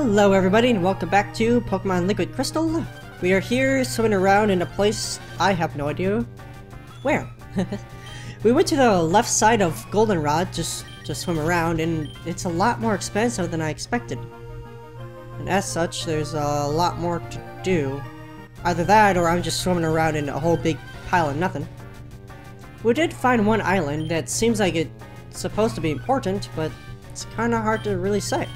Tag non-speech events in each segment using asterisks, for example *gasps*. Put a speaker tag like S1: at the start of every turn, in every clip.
S1: Hello everybody and welcome back to Pokemon Liquid Crystal. We are here swimming around in a place I have no idea where. *laughs* we went to the left side of Goldenrod just to swim around and it's a lot more expensive than I expected. And as such, there's a lot more to do. Either that or I'm just swimming around in a whole big pile of nothing. We did find one island that seems like it's supposed to be important, but it's kinda hard to really say.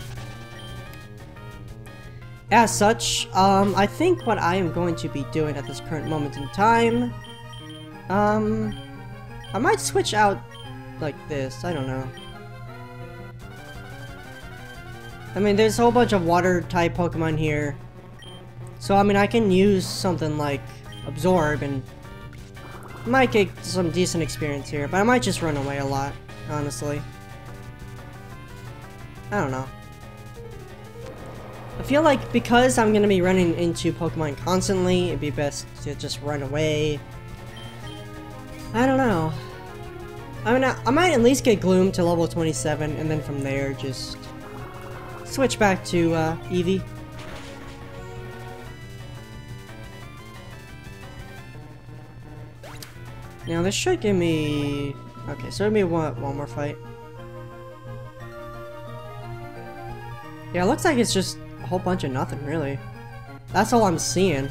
S1: As such, um, I think what I am going to be doing at this current moment in time, um, I might switch out like this, I don't know. I mean, there's a whole bunch of water-type Pokemon here. So, I mean, I can use something like Absorb and might get some decent experience here, but I might just run away a lot, honestly. I don't know. I feel like because I'm gonna be running into Pokemon constantly, it'd be best to just run away. I don't know. I mean, I, might at least get Gloom to level 27, and then from there, just switch back to uh, Eevee. Now, this should give me... Okay, so give me one, one more fight. Yeah, it looks like it's just whole bunch of nothing, really. That's all I'm seeing.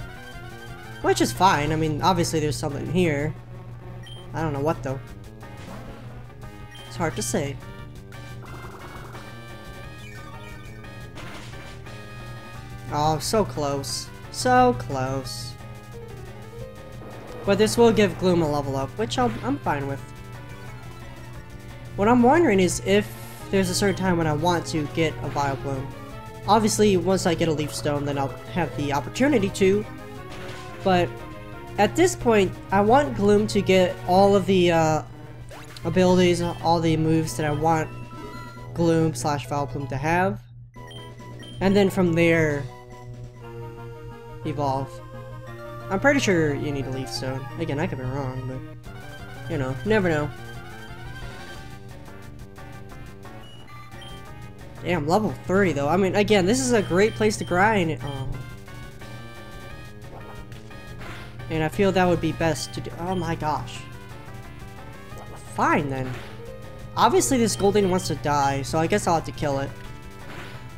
S1: Which is fine. I mean, obviously there's something here. I don't know what, though. It's hard to say. Oh, so close. So close. But this will give Gloom a level up, which i am fine with. What I'm wondering is if there's a certain time when I want to get a Vileplume. Obviously, once I get a Leaf Stone, then I'll have the opportunity to. But at this point, I want Gloom to get all of the uh, abilities, all the moves that I want Gloom slash Vileplume to have. And then from there, evolve. I'm pretty sure you need a Leaf Stone. Again, I could be wrong, but, you know, never know. Damn, level 30 though. I mean, again, this is a great place to grind. Oh. And I feel that would be best to do- Oh my gosh. Fine then. Obviously this Goldeen wants to die, so I guess I'll have to kill it.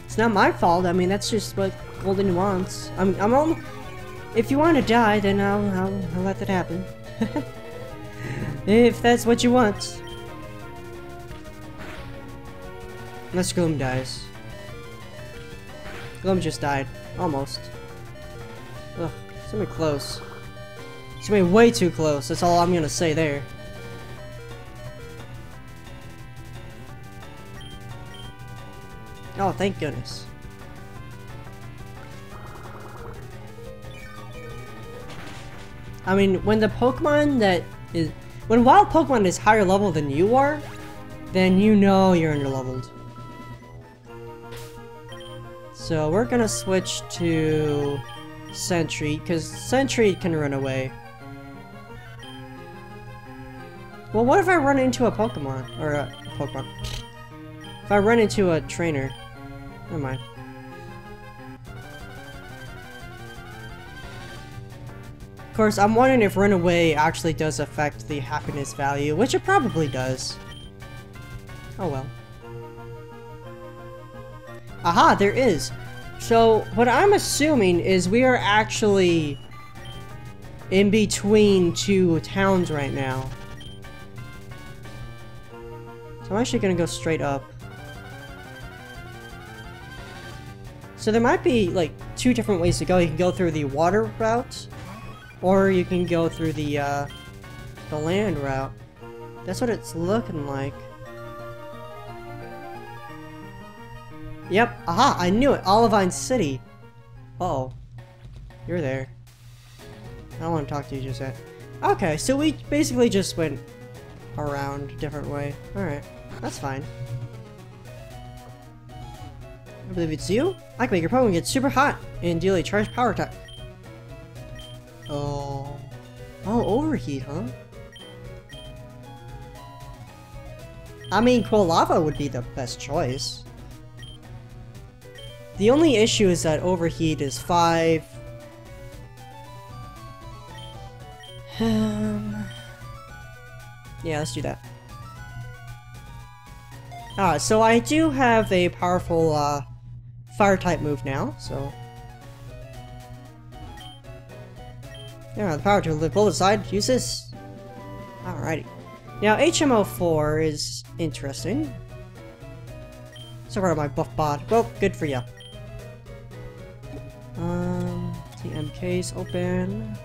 S1: It's not my fault, I mean, that's just what Goldeen wants. I'm- I'm only- If you want to die, then I'll- I'll, I'll let that happen. *laughs* if that's what you want. Unless Gloom dies. Gloom just died. Almost. Ugh, gonna close. Gonna way too close, that's all I'm gonna say there. Oh, thank goodness. I mean, when the Pokemon that is... When wild Pokemon is higher level than you are, then you know you're underleveled. So we're gonna switch to Sentret, because Sentret can run away. Well, what if I run into a Pokemon? Or a Pokemon. If I run into a trainer. Never mind. Of course, I'm wondering if Runaway actually does affect the happiness value, which it probably does. Oh well. Aha, there is. So, what I'm assuming is we are actually in between two towns right now. So I'm actually gonna go straight up. So there might be, like, two different ways to go. You can go through the water route, or you can go through the, uh, the land route. That's what it's looking like. Yep, aha, I knew it, Olivine City. Uh oh You're there. I don't want to talk to you just yet. Okay, so we basically just went around a different way. Alright, that's fine. I believe it's you? I can make your Pokemon get super hot and deal a charged power attack. Oh. Oh, overheat, huh? I mean, Quilava would be the best choice. The only issue is that overheat is 5. Um, yeah, let's do that. Ah, so I do have a powerful uh, fire type move now, so... Yeah, the power to live bullet side, use this. Alrighty. Now, HMO4 is interesting. So far, my buff bot. Well, good for you. Um, TMK's open.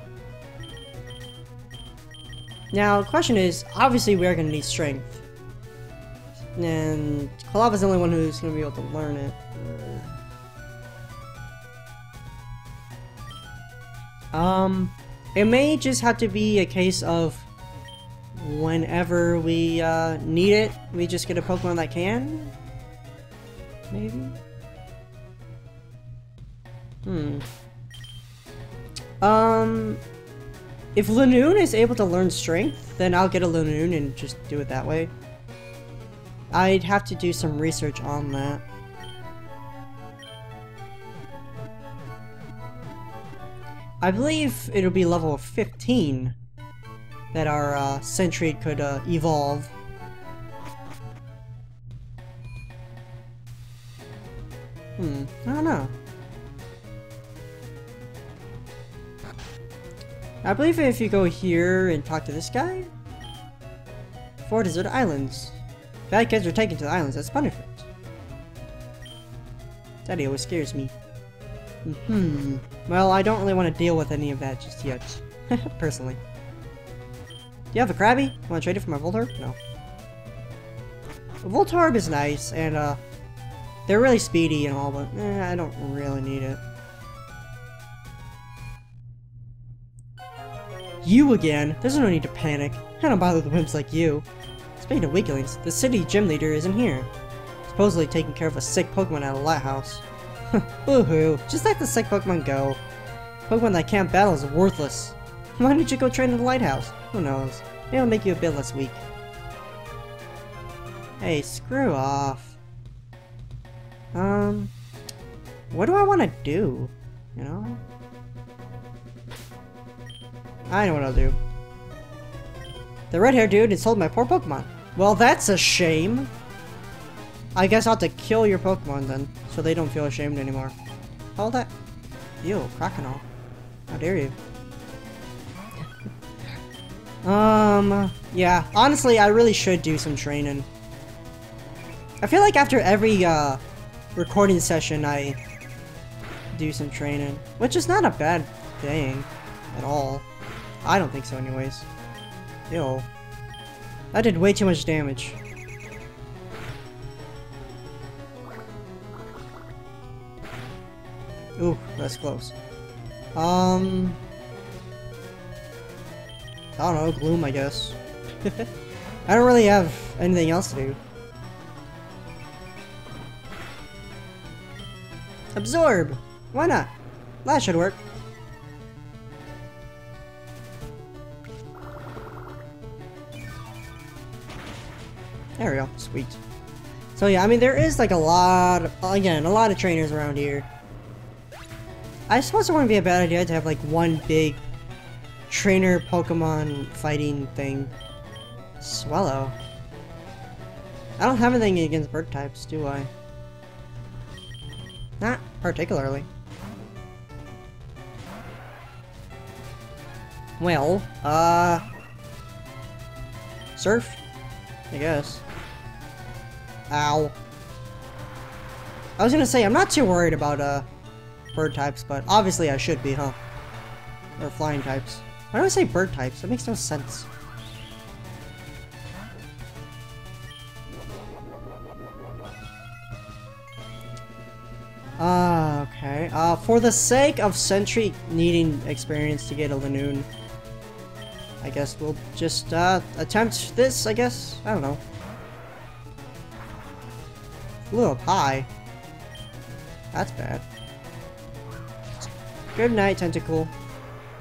S1: Now, the question is, obviously we are going to need strength. And Quilava's the only one who's going to be able to learn it. Um, it may just have to be a case of whenever we uh, need it, we just get a Pokemon that can? Maybe? Hmm. Um, if Linoone is able to learn Strength, then I'll get a Linoone and just do it that way. I'd have to do some research on that. I believe it'll be level 15 that our uh, Sentret could uh, evolve. Hmm, I don't know. I believe if you go here and talk to this guy, four desert islands. Bad kids are taken to the islands as punishment. Daddy always scares me. Hmm. Well, I don't really want to deal with any of that just yet. *laughs* Personally. Do you have a Krabby? Want to trade it for my Voltorb? No. Voltorb is nice, and uh, they're really speedy and all, but eh, I don't really need it. You again? There's no need to panic. I don't bother the wimps like you. Speaking of weaklings, the city gym leader isn't here. Supposedly taking care of a sick Pokemon at a lighthouse. *laughs* Woohoo! Just let the sick Pokemon go. Pokemon that can't battle is worthless. Why don't you go train in the lighthouse? Who knows? It'll make you a bit less weak. Hey, screw off. Um, what do I want to do? You know? I know what I'll do. The red-haired dude insulted my poor Pokemon. Well, that's a shame. I guess I'll have to kill your Pokemon then, so they don't feel ashamed anymore. Hold that. Ew, Croconaw. How dare you. *laughs* um, yeah. Honestly, I really should do some training. I feel like after every, uh, recording session, I do some training. Which is not a bad thing at all. I don't think so anyways. Ew. That did way too much damage. Ooh, that's close. Um... I don't know, Gloom, I guess. *laughs* I don't really have anything else to do. Absorb! Why not? That should work. There we go. Sweet. So yeah, I mean, there is like a lot, again, a lot of trainers around here. I suppose it wouldn't be a bad idea to have like one big trainer Pokemon fighting thing. Swellow. I don't have anything against bird types, do I? Not particularly. Well, uh... Surf? I guess. Ow. I was gonna say, I'm not too worried about, uh, bird types, but obviously I should be, huh? Or flying types. Why do I say bird types? That makes no sense. Ah, uh, okay. Uh, for the sake of Sentret needing experience to get a Linoone, I guess we'll just, uh, attempt this, I guess? I don't know. A little high. That's bad. Good night, Tentacool.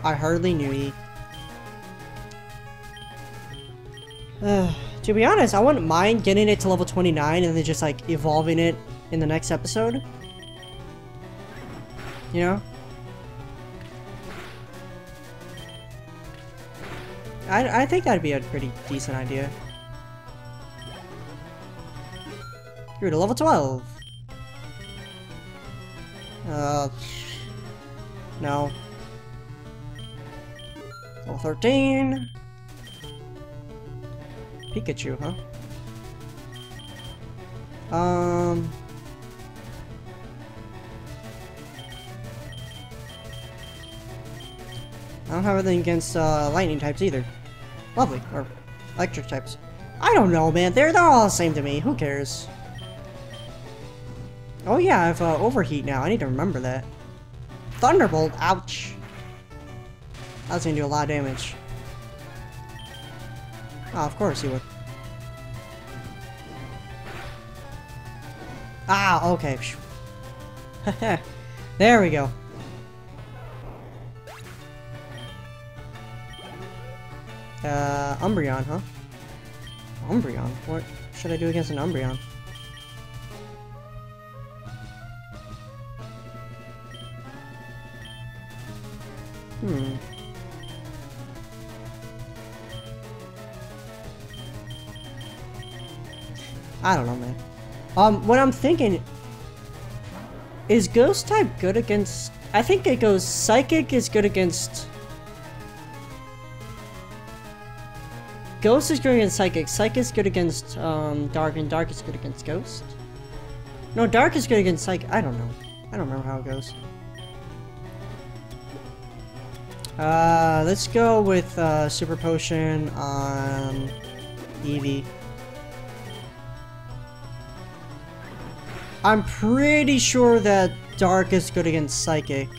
S1: I hardly knew ye. To be honest, I wouldn't mind getting it to level 29 and then just like evolving it in the next episode. You know? I, I think that'd be a pretty decent idea. You're to level 12. Uh, no. Level 13. Pikachu, huh? Um... I don't have anything against uh, lightning types either. Lovely. Or electric types. I don't know, man. They're, they're all the same to me. Who cares? Oh yeah, I have uh, overheat now. I need to remember that. Thunderbolt? Ouch. That's gonna do a lot of damage. Oh, of course he would. Ah, okay. *laughs* there we go. Uh, Umbreon, huh? Umbreon? What should I do against an Umbreon? I don't know, man. Um, what I'm thinking... Is Ghost type good against... I think it goes Psychic is good against... Ghost is good against Psychic. Psychic is good against um, Dark, and Dark is good against Ghost. No, Dark is good against Psychic. I don't know. I don't remember how it goes. Uh, let's go with uh, Super Potion on Eevee. I'm pretty sure that Dark is good against Psychic.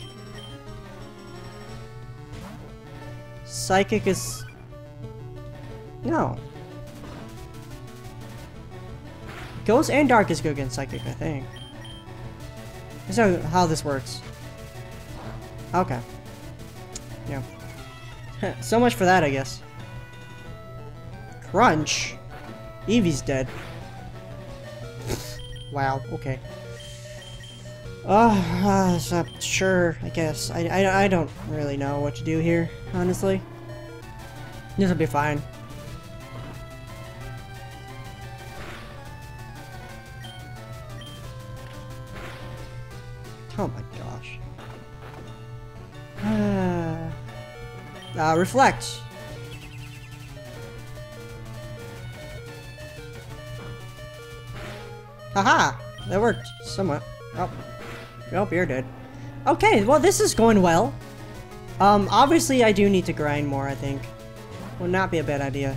S1: Psychic is... No. Ghost and Dark is good against Psychic, I think. That's how this works. Okay. Yeah. *laughs* so much for that, I guess. Crunch? Eevee's dead. Wow, okay. Uh, uh, sure, I guess. I, I, I don't really know what to do here, honestly. This will be fine. Oh my gosh. uh, reflect. Haha! That worked. Somewhat. Oh. Oh, you're dead. Okay, well this is going well. Um, obviously I do need to grind more, I think. Would not be a bad idea.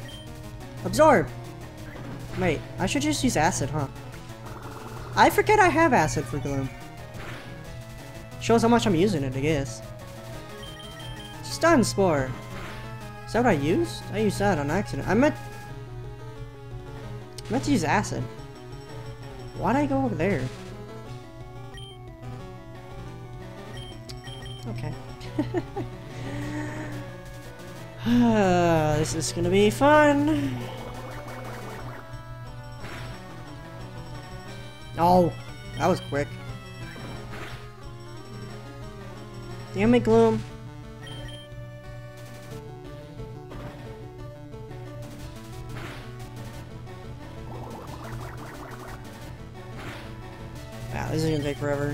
S1: Absorb! Wait, I should just use acid, huh? I forget I have acid for Gloom. Shows how much I'm using it, I guess. Stun Spore! Is that what I used? I used that on accident. I meant... I meant to use acid. Why'd I go over there? Okay. *laughs* this is gonna be fun. Oh, that was quick. Damn it, Gloom.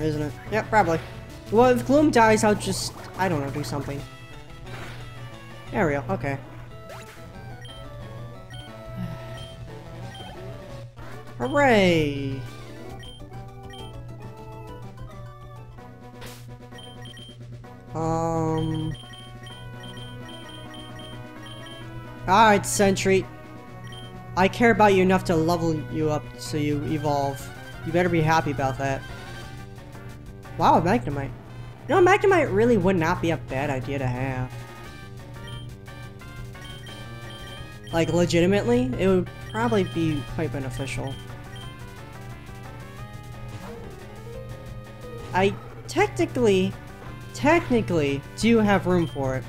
S1: Isn't it? Yep, probably. Well, if Gloom dies, I'll just, I don't know, do something. Go, okay. Hooray! Um... Alright, Sentret. I care about you enough to level you up so you evolve. You better be happy about that. Wow, Magnemite. You know, Magnemite really would not be a bad idea to have. Like, legitimately, it would probably be quite beneficial. I technically, technically do have room for it.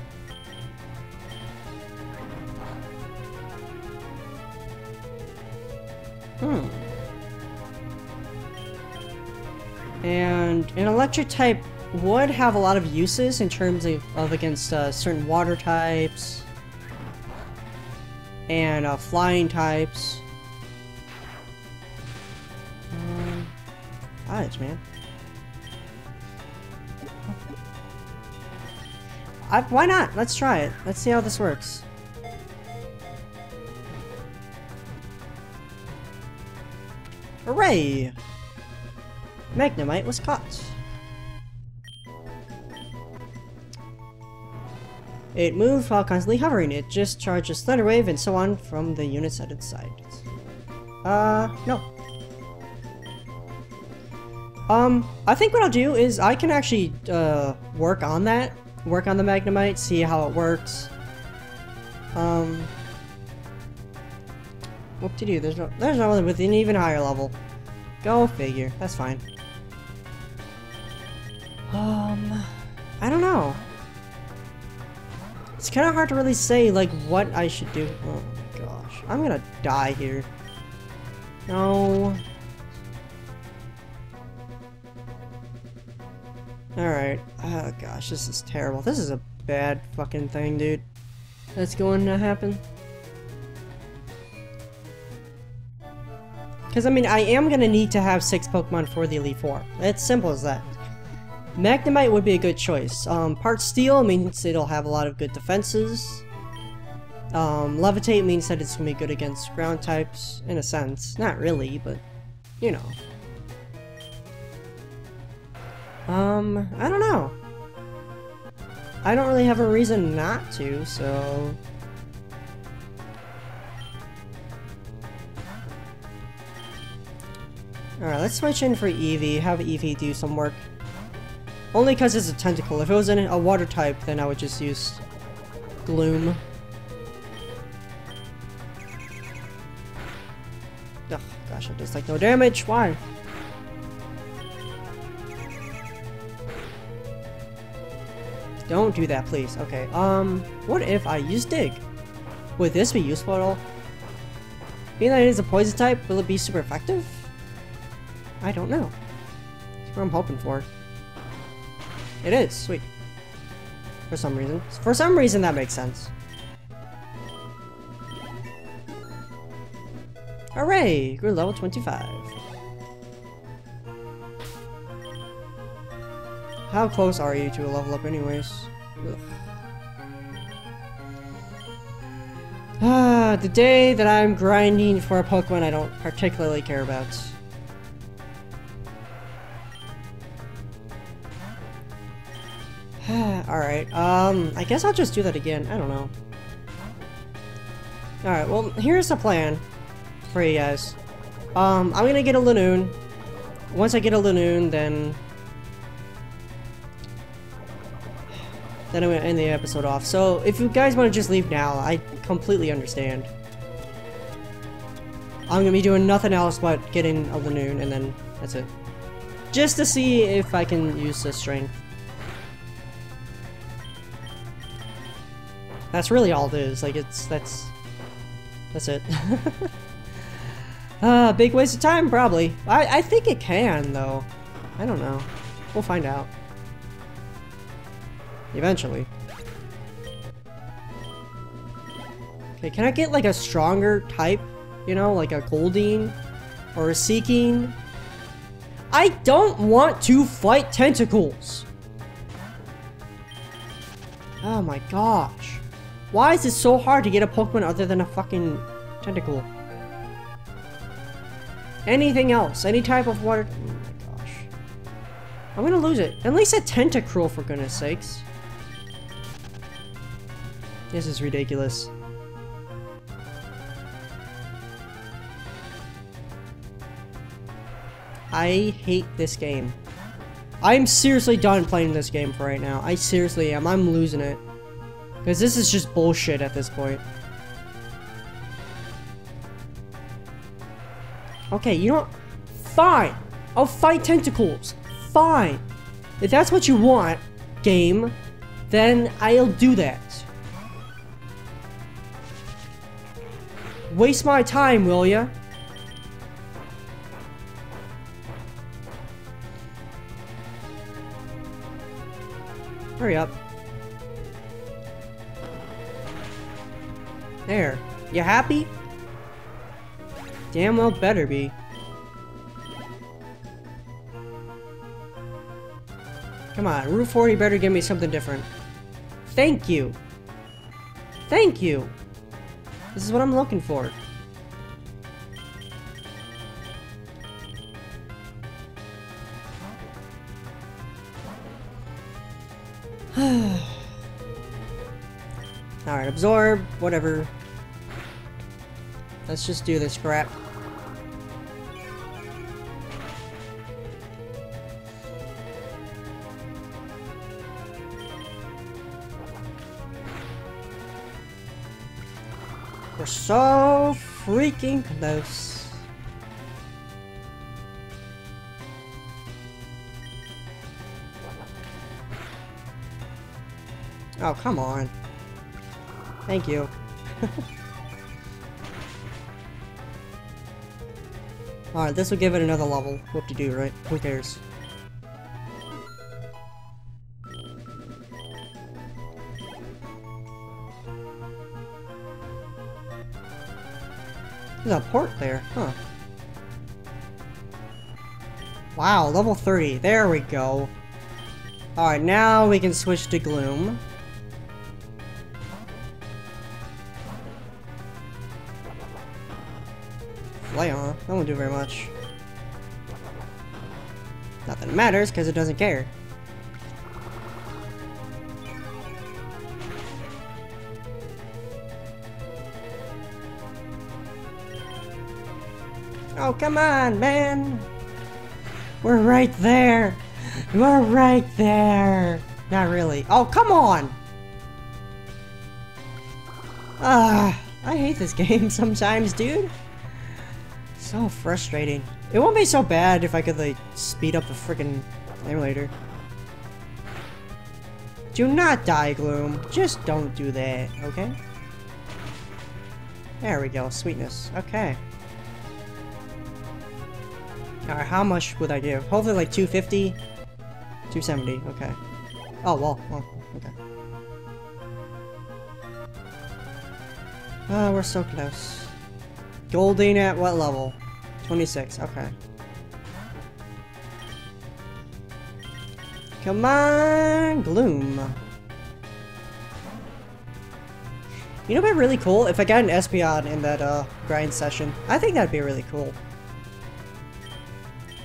S1: An electric type would have a lot of uses in terms of, of against uh, certain water types and uh, flying types. Um, fudge, man. I, why not? Let's try it. Let's see how this works. Hooray! Magnemite was caught. It moved while constantly hovering. It just charges Thunder Wave and so on from the units at its side. Uh, no. Um, I think what I'll do is I can actually, uh, work on that. Work on the Magnemite, see how it works. Um... What to do? There's no, there's no one with an even higher level. Go figure. That's fine. Um, I don't know. It's kind of hard to really say, like, what I should do. Oh gosh. I'm gonna die here. No. Alright. Oh gosh, this is terrible. This is a bad fucking thing, dude. That's going to happen. Because, I mean, I am going to need to have six Pokemon for the Elite Four. It's simple as that. Magnemite would be a good choice. Um, part Steel means it'll have a lot of good defenses. Um, Levitate means that it's going to be good against ground types, in a sense. Not really, but, you know. Um, I don't know. I don't really have a reason not to, so... Alright, let's switch in for Eevee, have Eevee do some work. Only because it's a Tentacool. If it was in a water type, then I would just use Gloom. Ugh, gosh, it does like no damage. Why? Don't do that, please. Okay, um, what if I use Dig? Would this be useful at all? Being that it is a poison type, will it be super effective? I don't know. That's what I'm hoping for. It is, sweet. For some reason. For some reason that makes sense. Hooray! Grew level 25. How close are you to a level up anyways? Ugh. Ah, the day that I'm grinding for a Pokemon I don't particularly care about. Alright, um, I guess I'll just do that again. I don't know. Alright, well, here's the plan for you guys. Um, I'm gonna get a Linoone. Once I get a Linoone, then... Then I'm gonna end the episode off. So, if you guys want to just leave now, I completely understand. I'm gonna be doing nothing else but getting a Linoone, and then that's it. Just to see if I can use the strength. That's really all it is. Like, it's, that's, that's it. *laughs* uh, big waste of time, probably. I, I think it can, though. I don't know. We'll find out. Eventually. Okay, can I get, like, a stronger type? You know, like a Goldeen? Or a Seaking? I don't want to fight Tentacools! Oh my gosh. Why is it so hard to get a Pokemon other than a fucking Tentacool? Anything else? Any type of water? Oh my gosh. I'm gonna lose it. At least a Tentacruel, for goodness sakes. This is ridiculous. I hate this game. I'm seriously done playing this game for right now. I seriously am. I'm losing it. Because this is just bullshit at this point. Okay, you know what? Fine. I'll fight Tentacools. Fine. If that's what you want, game, then I'll do that. Waste my time, will ya? Happy? Damn well better be. Come on, Route 40 better give me something different. Thank you. Thank you. This is what I'm looking for. *sighs* Alright, absorb, whatever. Let's just do this crap. We're so freaking close. Oh, come on. Thank you. *laughs* Alright, this will give it another level. What to do, right? Who cares? There's a port there, huh? Wow, level 30. There we go. Alright, now we can switch to Gloom. That won't do very much. Not that it matters, because it doesn't care. Oh, come on, man! We're right there! We're right there! Not really. Oh, come on! Ah, I hate this *laughs* game sometimes, dude. So frustrating. It won't be so bad if I could, like, speed up the freaking emulator. Do not die, Gloom. Just don't do that, okay? There we go, sweetness. Okay. Alright, how much would I give? Hopefully like 250? 270, okay. Oh, well, well, okay. Oh, we're so close. Goldeen at what level? 26, okay. Come on, Gloom. You know what'd be really cool? If I got an Espeon in that uh, grind session. I think that'd be really cool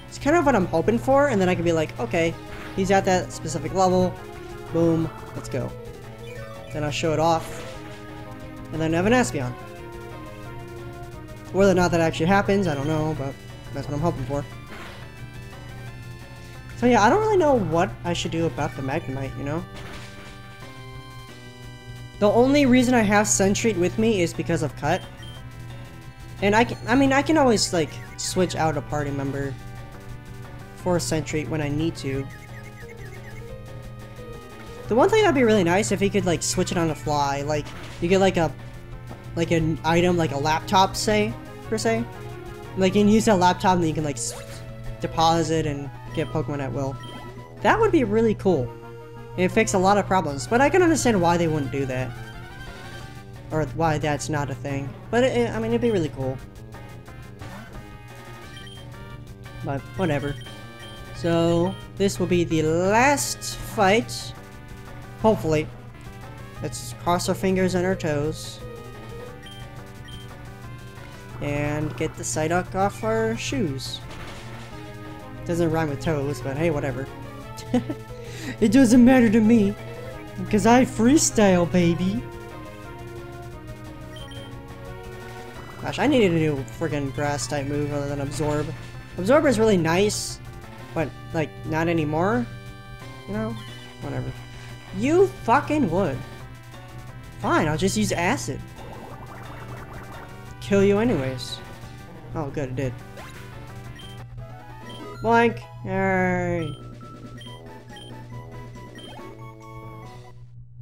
S1: It's kind of what I'm hoping for, and then I can be like, okay, he's at that specific level, boom, let's go. Then I'll show it off, and then have an Espeon. Whether or not that actually happens, I don't know, but that's what I'm hoping for. So yeah, I don't really know what I should do about the Magnemite, you know? The only reason I have Sentret with me is because of Cut. And I can, I mean, I can always, like, switch out a party member for Sentret when I need to. The one thing that'd be really nice if he could like switch it on the fly, like you get like a like an item like a laptop say per se, like you can use that laptop and you can like deposit and get Pokemon at will. That would be really cool. It fix a lot of problems, but I can understand why they wouldn't do that. Or why that's not a thing. But it, I mean, it'd be really cool. But whatever. So, this will be the last fight. Hopefully. Let's cross our fingers and our toes. And get the Psyduck off our shoes. Doesn't rhyme with toes, but hey, whatever. *laughs* it doesn't matter to me. Because I freestyle, baby. Gosh, I needed a new friggin' grass type move other than Absorb. Absorb is really nice, but, like, not anymore? You know? Whatever. You fucking would. Fine, I'll just use acid. Kill you anyways. Oh, good, it did. Blank! Yay!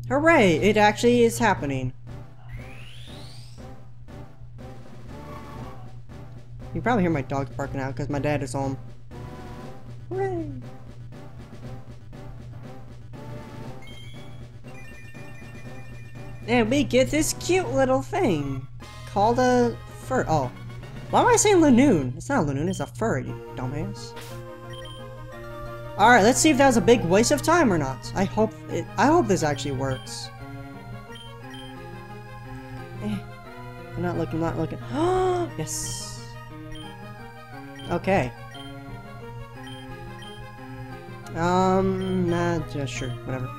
S1: Hooray! It actually is happening. You probably hear my dogs barking out because my dad is home. Hooray! And we get this cute little thing called a Furret. Oh, why am I saying Linoone? It's not a Linoone, it's a Furret, you dumbass. Alright, let's see if that was a big waste of time or not. I hope it, I hope this actually works. Eh, I'm not looking, I'm not looking. *gasps* Yes. Okay. Um, nah, yeah, sure, whatever.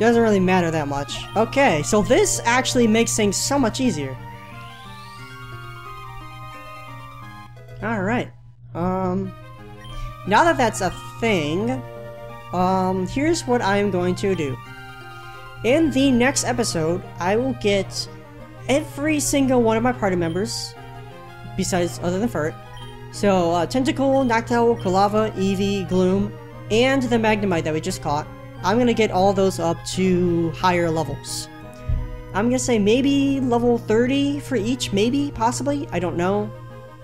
S1: Doesn't really matter that much. Okay, so this actually makes things so much easier. Alright. Um, now that that's a thing, um, here's what I'm going to do. In the next episode, I will get every single one of my party members, besides other than Furret. So, uh, Tentacool, Noctowl, Quilava, Eevee, Gloom, and the Magnemite that we just caught. I'm gonna get all those up to higher levels. I'm gonna say maybe level 30 for each, maybe, possibly, I don't know.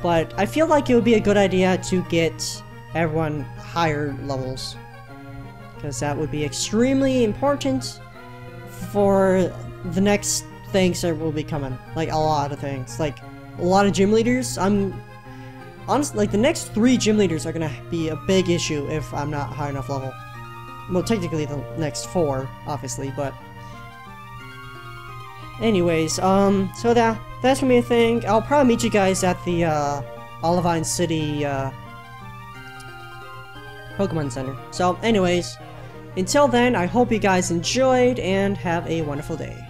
S1: But I feel like it would be a good idea to get everyone higher levels. Because that would be extremely important for the next things that will be coming. Like, a lot of things. Like, a lot of gym leaders, I'm... Honestly, like, the next three gym leaders are gonna be a big issue if I'm not high enough level. Well, technically the next four, obviously, but... Anyways, um, so that, that's gonna be a thing. I'll probably meet you guys at the, uh, Olivine City, uh, Pokemon Center. So, anyways, until then, I hope you guys enjoyed and have a wonderful day.